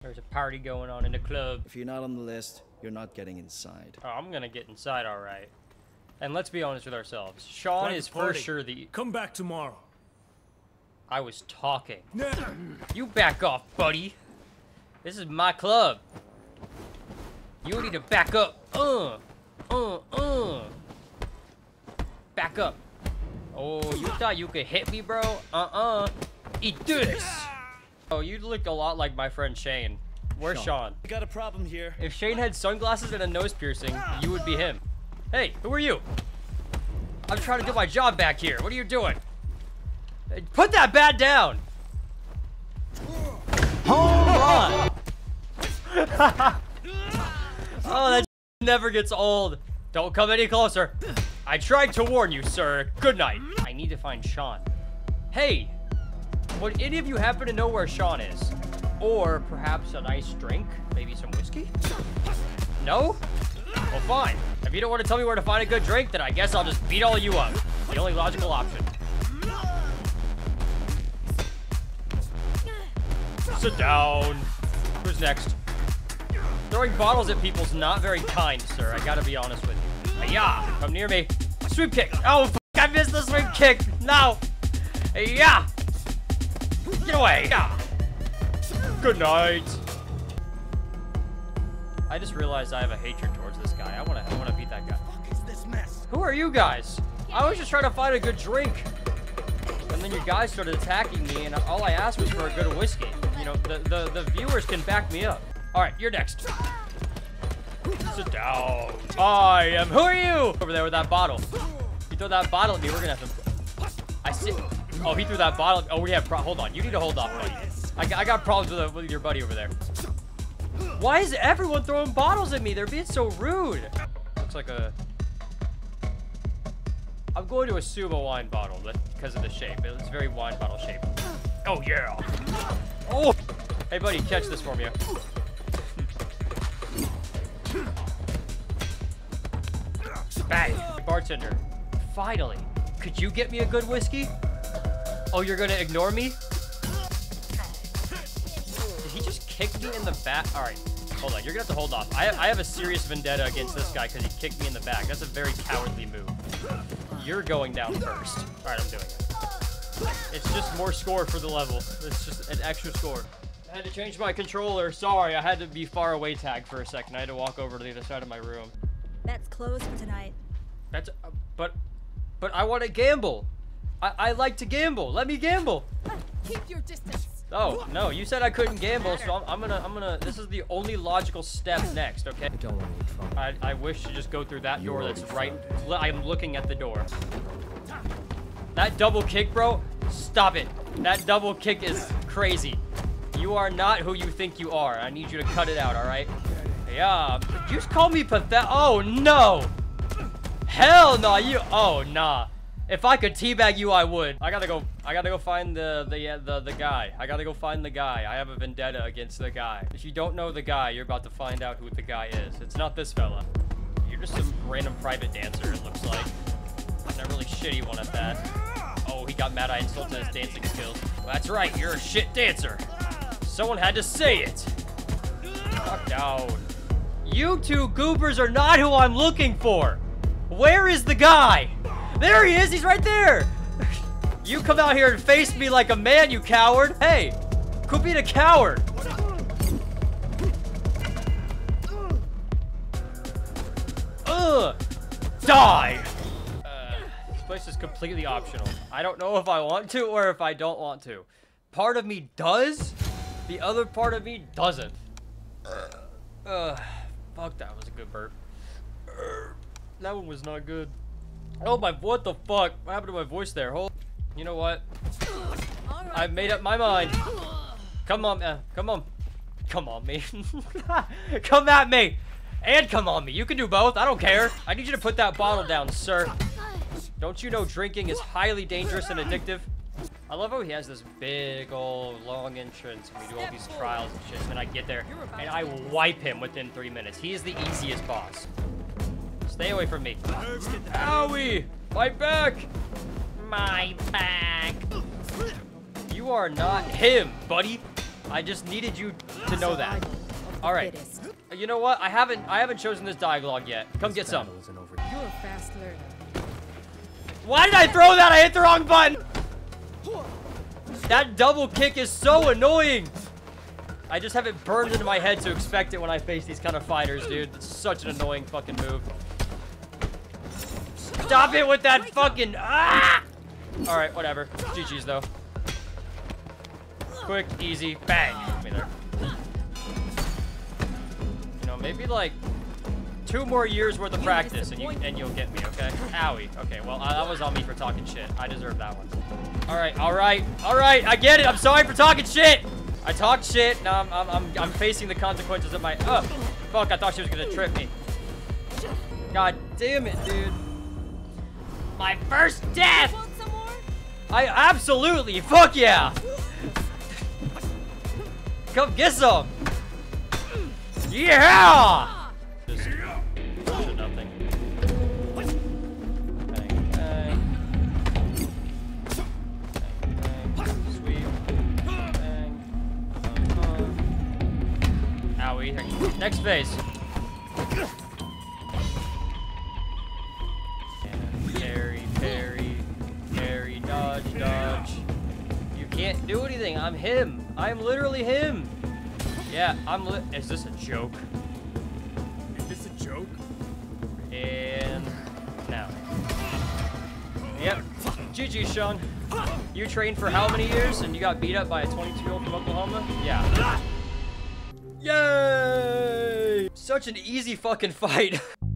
There's a party going on in the club. If you're not on the list, you're not getting inside. Oh, I'm gonna get inside all right. And let's be honest with ourselves. Sean Private is for party. sure the... Come back tomorrow. I was talking. You back off, buddy. This is my club. You need to back up. Uh, uh, uh. Back up. Oh, you thought you could hit me, bro? Uh-uh. Eat this. Oh, you look a lot like my friend Shane. Where's Sean? We got a problem here. If Shane had sunglasses and a nose piercing, you would be him. Hey, who are you? I'm trying to do my job back here. What are you doing? Put that bat down. Hold on. oh, that never gets old. Don't come any closer. I tried to warn you, sir. Good night. I need to find Sean. Hey, would any of you happen to know where Sean is? Or perhaps a nice drink? Maybe some whiskey? No? Well, fine. If you don't want to tell me where to find a good drink, then I guess I'll just beat all you up. The only logical option. Sit down. Who's next? Throwing bottles at people's not very kind, sir. I gotta be honest with you. Yeah, come near me. Sweep kick. Oh, f I missed the sweep kick. No. Yeah. Get away. Yeah. Good night. I just realized I have a hatred towards this guy. I wanna, I wanna beat that guy. Who are you guys? I was just trying to find a good drink. And then you guys started attacking me, and all I asked was for a good whiskey. You know, the, the, the viewers can back me up. All right, you're next. Sit down. I am. Who are you? Over there with that bottle. You throw that bottle at me, we're gonna have to. I see. Oh, he threw that bottle. Oh, we have. Hold on. You need to hold off, buddy. I, got- I got problems with, with your buddy over there. Why is everyone throwing bottles at me? They're being so rude. Looks like a. I'm going to assume a wine bottle because of the shape. It's very wine bottle shape. Oh yeah. Oh. Hey buddy, catch this for me. Bang. Bartender. Finally. Could you get me a good whiskey? Oh, you're gonna ignore me? Did he just kick me in the back? All right. Hold on. You're gonna have to hold off. I I have a serious vendetta against this guy because he kicked me in the back. That's a very cowardly move. You're going down first. All right, I'm doing it. It's just more score for the level. It's just an extra score. I had to change my controller. Sorry, I had to be far away tag for a second. I had to walk over to the other side of my room. That's closed for tonight. That's, uh, but, but I want to gamble. I, I like to gamble. Let me gamble. Keep your distance. Oh, no, you said I couldn't gamble, so I'm, I'm gonna, I'm gonna, this is the only logical step next, okay? Don't want any trouble. I, I wish to just go through that door that's right, I'm looking at the door. That double kick, bro, stop it. That double kick is crazy. You are not who you think you are. I need you to cut it out, all right? Yeah, you just call me pathetic. Oh, no. Hell no, you, oh, nah. If I could teabag you, I would. I gotta go. I gotta go find the the uh, the the guy. I gotta go find the guy. I have a vendetta against the guy. If you don't know the guy, you're about to find out who the guy is. It's not this fella. You're just some random private dancer. It looks like. And a really shitty one at that. Oh, he got mad. I insulted his dancing skills. That's right. You're a shit dancer. Someone had to say it. Fuck down. You two goobers are not who I'm looking for. Where is the guy? There he is. He's right there. You come out here and face me like a man, you coward. Hey, could be a coward. Ugh. Die. Uh, this place is completely optional. I don't know if I want to or if I don't want to. Part of me does. The other part of me doesn't. Uh, fuck, that was a good burp. That one was not good. Oh my, what the fuck? What happened to my voice there? Hold. You know what? I've made up my mind. Come on, man. Come on. Come on me. come at me. And come on me. You can do both. I don't care. I need you to put that bottle down, sir. Don't you know drinking is highly dangerous and addictive? I love how he has this big old long entrance and we do all these trials and shit. And then I get there and I wipe him within three minutes. He is the easiest boss. Stay away from me. Owie! My back! My back! You are not him, buddy. I just needed you to know that. All right. You know what? I haven't I haven't chosen this dialogue yet. Come get some. Battle isn't over. You're a fast learner. Why did I throw that? I hit the wrong button. That double kick is so annoying. I just have it burned into my head to expect it when I face these kind of fighters, dude. It's such an annoying fucking move. Stop it with that fucking ah! All right, whatever. GG's though. Quick, easy, bang. You know, maybe like two more years worth of practice and you and you'll get me, okay? Owie. Okay, well uh, that was on me for talking shit. I deserve that one. All right, all right, all right. I get it. I'm sorry for talking shit. I talked shit. Now I'm I'm I'm, I'm facing the consequences of my. Oh, fuck! I thought she was gonna trip me. God damn it, dude. My first death. Want some more? I absolutely fuck yeah. Come get some. Yeah. Next phase. And parry, parry, parry, dodge, dodge. You can't do anything. I'm him. I'm literally him. Yeah, I'm li- Is this a joke? Is this a joke? And now. Yep. GG, Sean. You trained for how many years and you got beat up by a 22-year-old from Oklahoma? Yeah. Yay! Such an easy fucking fight.